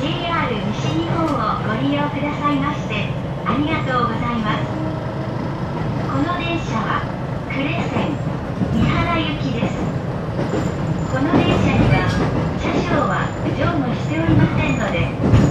JR 西日本をご利用くださいましてありがとうございます。この電車は呉線三原行きです。この電車には車掌は乗務しておりませんので